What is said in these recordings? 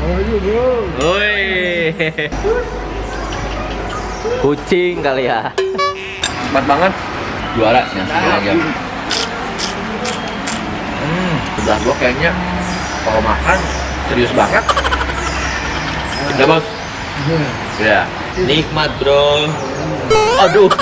How are you, bro? Woi. Kucing kali ya. Cepat banget. Juara nasi aja. Hmm, sebelah gua kayaknya kalau makan serius banget. Udah bos. Ya. Nikmat bro. Aduh.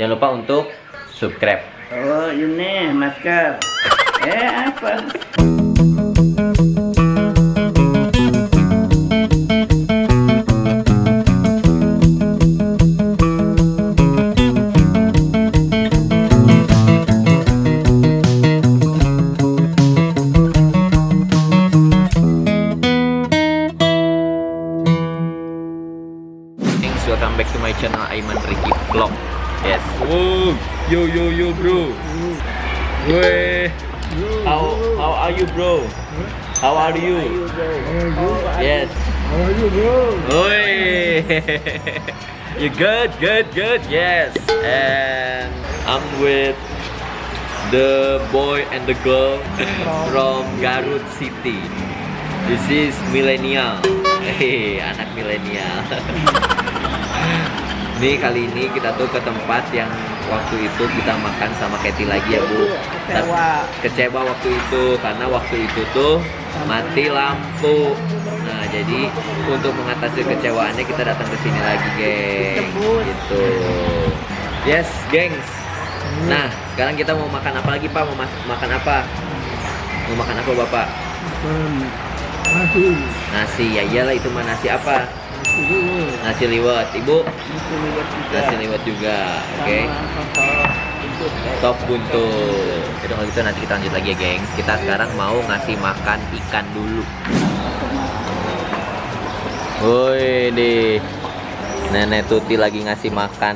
Jangan lupa untuk subscribe. Oh, ini masker. Eh, apa? How how are you bro? How are you? Yes. How are you, bro? Oi. you good, good, good. Yes. And I'm with the boy and the girl from Garut City. This is millennial. Hei, anak milenial. Nih kali ini kita tuh ke tempat yang waktu itu kita makan sama Katy lagi ya Bu. Kecewa. Kecewa waktu itu karena waktu itu tuh mati lampu. Nah jadi untuk mengatasi kecewaannya kita datang ke sini lagi, geng. Gitu. Yes, gengs. Nah sekarang kita mau makan apa lagi Pak? Mau mas- makan apa? Mau makan apa Bapak? Nasi. Nasi ya iyalah itu mah nasi apa? Nasi dulu. Nasi liwet, ibu. Juga. Nasi liwet juga, oke? Eh. Sop buntut. Itu kalau gitu nanti kita lanjut lagi ya, gengs. Kita sekarang mau ngasih makan ikan dulu. Woi, deh. Nenek Tuti lagi ngasih makan.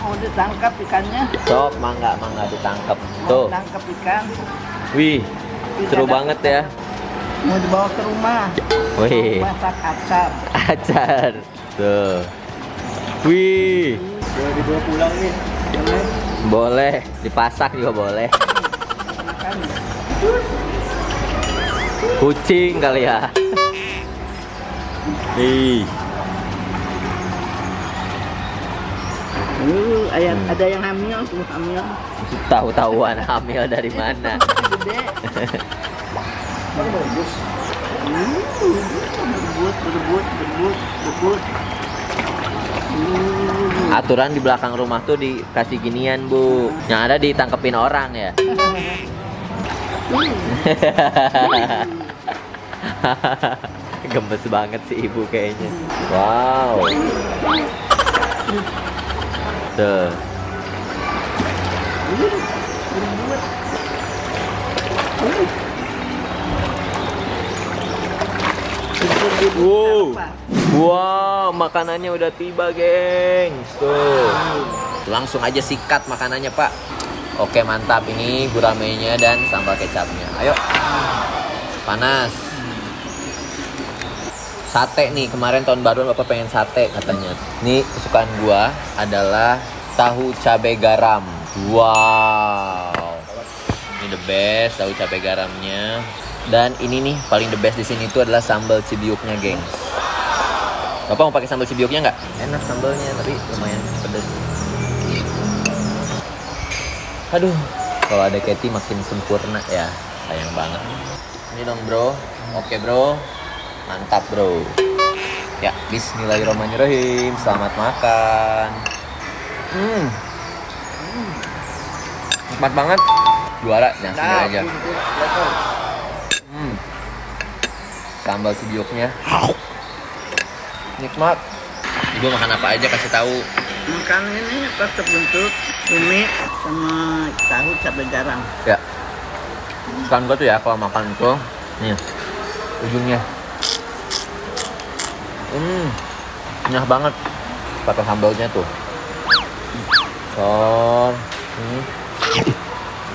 Mau ditangkap ikannya? Sop, mangga, mangga ditangkap. Tuh. tangkap ikan? Wih, seru banget ya. Mau dibawa ke rumah? Wih, Masak acar. Acar. Tuh. Wih, Boleh dibawa pulang nih. Boleh. boleh. Dipasak juga boleh. Kucing kali ya. Ih. Uh, ada, Hmm. ada yang hamil tuh, hamil. Tahu-tahuan hamil dari mana? Gede. Aturan di belakang rumah tuh dikasih ginian, Bu. Yang ada ditangkepin orang ya. Gemes banget sih ibu kayaknya. Wow. Tuh. Wow. Wow, makanannya udah tiba, gengs. Tuh. Langsung aja sikat makanannya, Pak. Oke, mantap. Ini guramenya dan sambal kecapnya. Ayo. Panas. Sate nih, kemarin tahun baru Bapak pengen sate katanya. Nih, kesukaan gua adalah tahu cabai garam. Wow. Ini the best tahu cabai garamnya. Dan ini nih paling the best di sini itu adalah sambal cibiuknya, geng. Bapak mau pakai sambal cibiuknya nggak? Enak sambalnya, tapi lumayan pedes. Aduh, kalau ada Katy makin sempurna ya. Sayang banget. Ini dong, Bro. Oke, Bro. Mantap, Bro. Ya, bismillahirrahmanirrahim. Selamat makan. Hmm. Nikmat banget. Juara, jangan sini Nah, aja. Sambal cibiuknya. Nikmat. Ibu makan apa aja kasih tahu. Makan ini pasta buntut, cumi, sama tahu cabai garam. Ya. Sekarang gue tuh ya kalau makan tuh nih ujungnya. Hmm. Enak banget. Pakai sambalnya tuh. Sor. Hmm.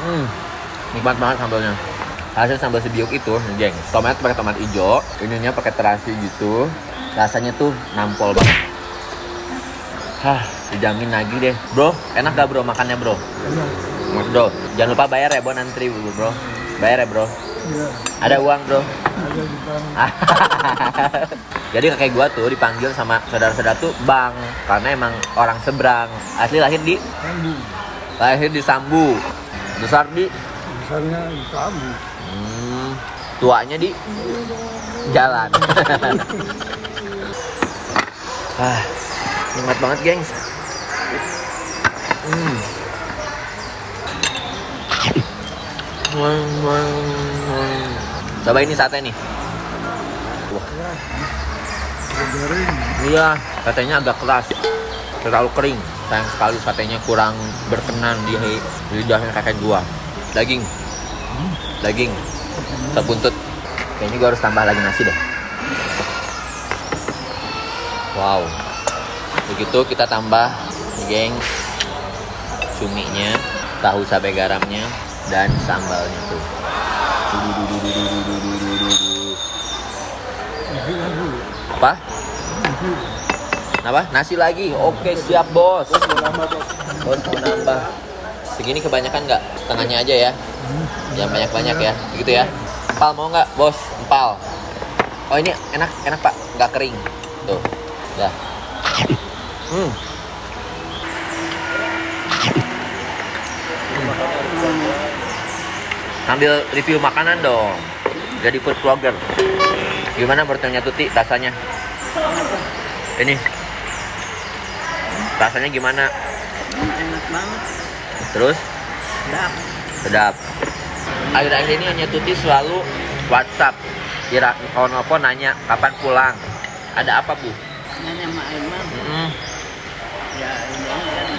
Hmm. Nikmat banget sambalnya. Hasil sambal sebiuk itu, geng. Tomat pakai tomat hijau, ininya pakai terasi gitu. Rasanya tuh nampol banget. Hah, dijamin lagi deh. Bro, enak gak bro makannya bro? Enak. Mas bro, jangan lupa bayar ya bro antri bro. Bayar ya bro. Ya, Ada uang, Bro. ada di bank. Jadi kakek gua tuh dipanggil sama saudara-saudara tuh Bang karena emang orang seberang. Asli lahir di Sambu. lahir di Sambu. Besar di Misalnya di Sambu. Tuanya di jalan. ah, nikmat banget, gengs. Hmm. Coba ini sate nih. Wah. Iya, satenya agak keras, terlalu kering. Sayang sekali satenya kurang berkenan di lidahnya kakek gua. Daging, daging, Sop buntut. Kayaknya gue harus tambah lagi nasi deh. Wow. Begitu kita tambah, geng, cuminya, tahu cabai garamnya, dan sambalnya tuh. Apa? Apa? Nasi lagi. Oke, siap, Bos. Bos mau nambah. Segini kebanyakan nggak? Setengahnya aja ya. yang banyak-banyak ya. Gitu ya. Empal mau nggak, Bos? Empal. Oh, ini enak, enak, Pak. Nggak kering. Tuh. Dah. Hmm. Sambil review makanan dong. Jadi food vlogger. Gimana bertanya Tuti rasanya? Ini. Rasanya gimana? Enak banget. Terus Sedap. sedap. Akhir-akhir ini hanya Tuti selalu WhatsApp. Kira kalau nelfon nanya kapan pulang. Ada apa bu? Nanya sama Aiman. Mm-mm. Ya ini kan.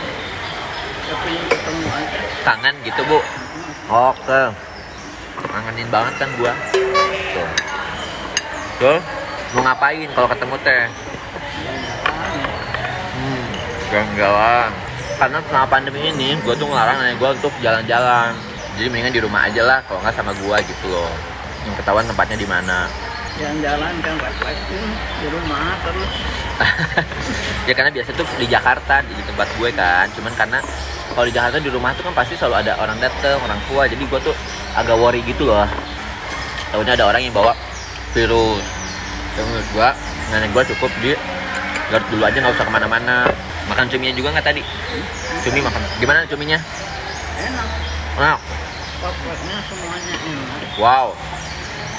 Kepingin ketemu aja. Kangen gitu bu? Oke. Kangenin banget kan gua. Tuh. Tuh. Mau ngapain kalau ketemu teh? Hmm, jalan-jalan. Karena selama pandemi ini, gue tuh ngelarang nenek gue untuk jalan-jalan. Jadi mendingan di rumah aja lah, kalau nggak sama gue gitu loh. Yang ketahuan tempatnya di mana. Jalan-jalan kan refreshing di rumah terus. ya karena biasa tuh di Jakarta di tempat gue kan. Cuman karena kalau di Jakarta di rumah tuh kan pasti selalu ada orang dateng, orang tua. Jadi gue tuh agak worry gitu loh. Tahunya ada orang yang bawa virus. Dan menurut gue, nenek gue cukup di Garut dulu aja nggak usah ke mana-mana. Makan cuminya juga nggak tadi? Cumi makan. Gimana cuminya? Enak. Wow. Pokoknya semuanya enak. Wow.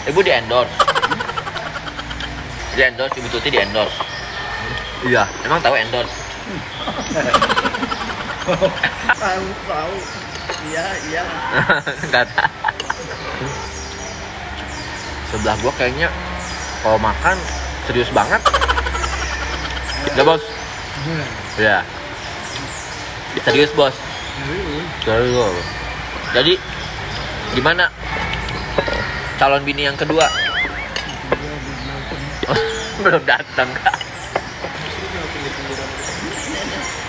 Ibu di endorse. Di endorse, Ibu Tuti di endorse. Iya, emang tahu endorse. Tahu tahu. Iya iya. Gak tahu. Sebelah gua kayaknya kalau makan serius banget. Ya bos. Ya, Ya. Serius bos. Serius. Jadi gimana calon bini yang kedua? Belum datang.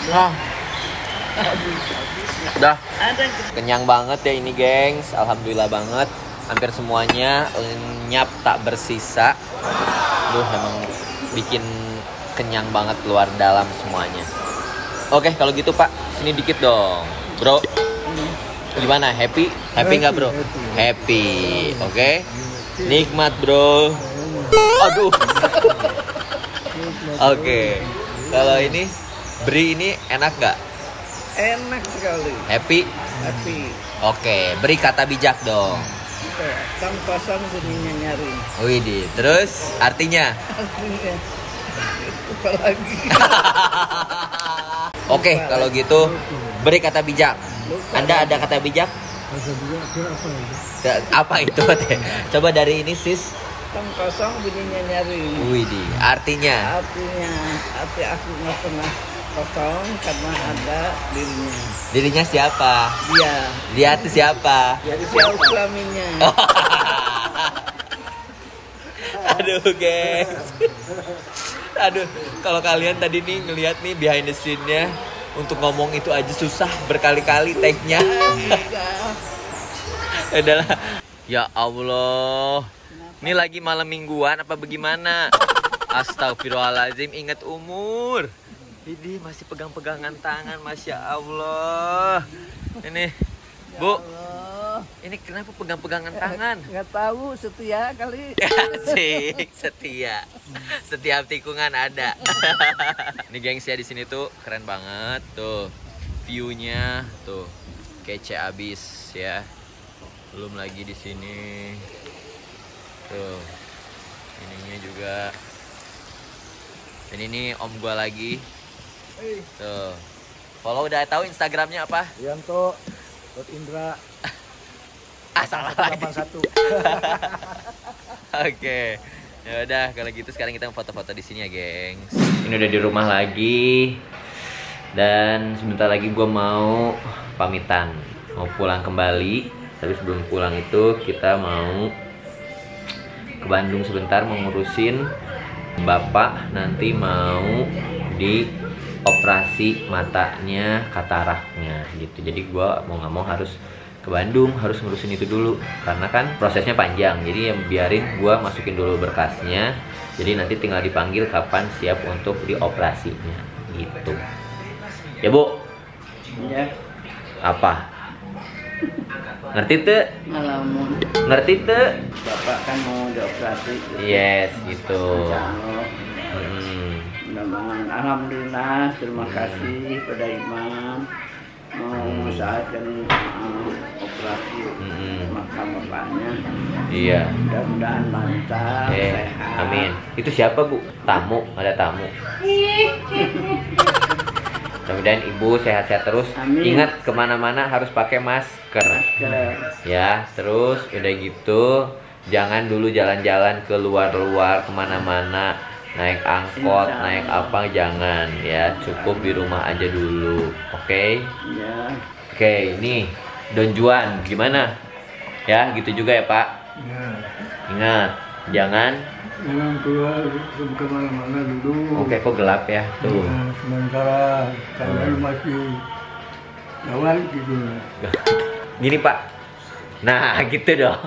Oh. Dah. Kenyang banget ya ini gengs Alhamdulillah banget Hampir semuanya lenyap tak bersisa Duh emang bikin kenyang banget luar dalam semuanya Oke kalau gitu pak Sini dikit dong Bro Gimana happy? Happy nggak bro? Happy, Happy Oke Nikmat bro Aduh Oke Kalau ini Beri ini enak nggak? enak sekali. Happy? Tapi Oke, beri kata bijak dong. tang pasang bunyinya nyari. Widih, terus artinya? Artinya apa lagi? Oke, kalau gitu beri kata bijak. Anda ada kata bijak? Kata juga itu apa ya? Apa itu? Teh? Coba dari ini sis. Tang kosong bunyinya nyari. Widih, artinya? Artinya hati aku nggak pernah kosong karena ada dirinya. Dirinya siapa? Dia. Dia itu siapa? Jadi siapa kelaminnya? Aduh, gengs. Aduh, kalau kalian tadi nih ngelihat nih behind the scene-nya untuk ngomong itu aja susah berkali-kali take-nya. Adalah Ya Allah. Ini lagi malam mingguan apa bagaimana? Astagfirullahaladzim, ingat umur. Ini masih pegang-pegangan tangan, masya Allah. Ini, Bu. Oh, Ini kenapa pegang-pegangan tangan? nggak tahu setia kali. Asik, setia. Setiap tikungan ada. Ini gengs ya di sini tuh keren banget tuh. View-nya tuh kece abis ya. Belum lagi di sini. Tuh. Ininya juga. Dan ini om gua lagi. Tuh. Follow udah tahu Instagramnya apa? Yanto Dot Indra Ah salah lagi. 81 Oke. Ya udah kalau gitu sekarang kita foto-foto di sini ya, gengs. Ini udah di rumah lagi. Dan sebentar lagi gue mau pamitan, mau pulang kembali. Tapi sebelum pulang itu kita mau ke Bandung sebentar mau ngurusin bapak nanti mau di operasi matanya kataraknya gitu. Jadi gue mau nggak mau harus ke Bandung harus ngurusin itu dulu. Karena kan prosesnya panjang jadi yang biarin gua masukin dulu berkasnya jadi nanti tinggal dipanggil kapan siap untuk dioperasinya gitu. Ya bu? Ya, apa? Ngerti tuh ngalamun. ngerti tuh Bapak kan mau dioperasi. yes gitu. Hmm, alhamdulillah terima kasih pada imam. Mau mengusahakan uh, bapaknya. Iya. Mudah-mudahan lancar eh sehat. amin. Itu siapa bu? Tamu ada tamu. Mudah-mudahan ibu sehat-sehat terus. Amin. ingat ke mana-mana harus pakai masker. Masker. Ya terus udah gitu jangan dulu jalan-jalan ke luar-luar ke mana-mana. Naik angkot Insya naik apa jangan. Ya cukup di rumah aja dulu. Oke? Ya. Oke ini Don Juan gimana? Ya gitu juga ya Pak. Ya. Ingat jangan. Jangan keluar ke ke mana-mana dulu. Oke kok gelap ya? Tuh. Nah, Sementara kalian masih Lawan gitu. Gini Pak. Nah gitu dong.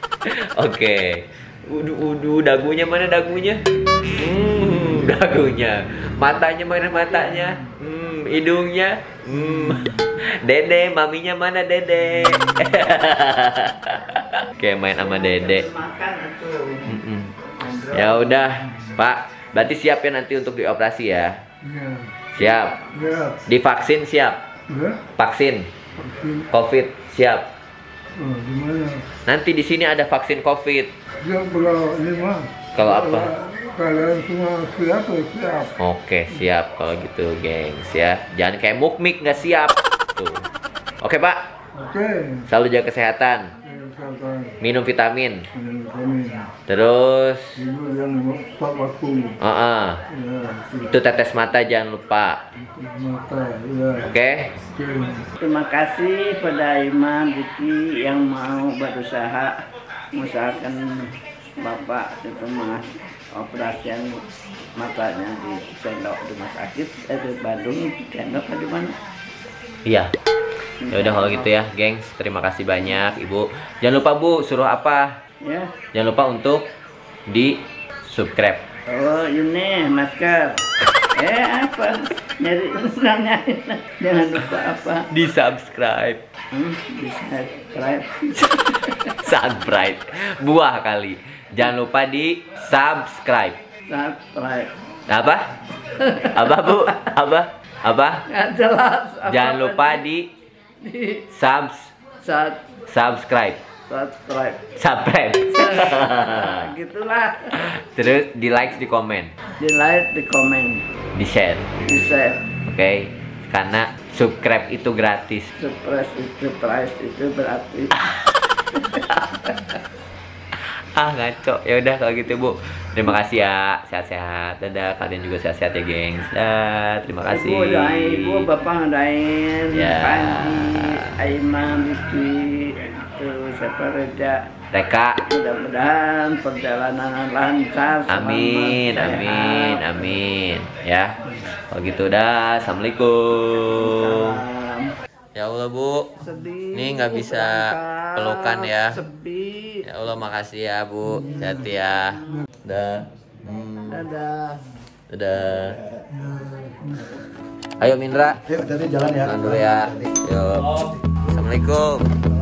Oke. Udu, udu, dagunya mana dagunya? Hmm, dagunya. Matanya mana matanya? Hmm, hidungnya. Hmm. Dede, maminya mana Dede? Kayak main sama Dede. tuh Mm-mm. Ya udah, Pak. Berarti siap ya nanti untuk dioperasi ya? Ya Siap. Ya Divaksin siap. Ya Vaksin COVID siap. Oh Nanti di sini ada vaksin COVID. Ya Kalau apa? Kalian semua siap ya siap Oke, siap kalau gitu, gengs ya. Jangan kayak mukmik nggak siap. Tuh. Oke, Pak. Oke Selalu jaga kesehatan. Minum vitamin. Ya, kami Terus, waktu uh Ya itu tetes mata jangan lupa. Mata Ya Oke? Oke terima kasih pada imam Diki yang mau berusaha mengusahakan bapak itu mas operasian matanya di Sendok rumah sakit eh, di Bandung Sendok atau di mana Iya. Ya udah kalau gitu ya, gengs. Terima kasih banyak, Ibu. Jangan lupa, Bu, suruh apa? ya Jangan lupa untuk di subscribe. oh ini masker eh apa nyari usahanya jangan lupa apa Di subscribe. hmm, bisa subscribe subscribe. Buah kali. Jangan lupa di subscribe. subscribe Apa? Apa, Bu? Apa? Apa? nggak jelas apa Jangan lupa di di subs sub subscribe. subscribe Subscribe. gitulah Terus di like, di komen, di like di komen di share. di share Oke? Karena subscribe itu gratis. surprise itu price itu berarti Ah ngaco. Ya udah kalau gitu Bu. Terima kasih ya. Sehat-sehat. Dadah. Kalian juga sehat-sehat ya, gengs. Dah. Terima kasih. ibu doain ibu bapak ngadain Ya. Aiman itu siapa Reda Reka. mudah-mudahan perjalanan lancar selamat, Amin, sehat. amin, amin. Ya. Kalau gitu dah. Assalamualaikum. Salam. Ya Allah Bu. sedih Ini nggak bisa pelukan ya. sedih Ya Allah makasih ya Bu. Hati ya. Dah. Hmm. dadah Dadah. Ayo Mindra. Yuk, tadi jalan ya Jalan dulu ya. Yuk. Assalamualaikum.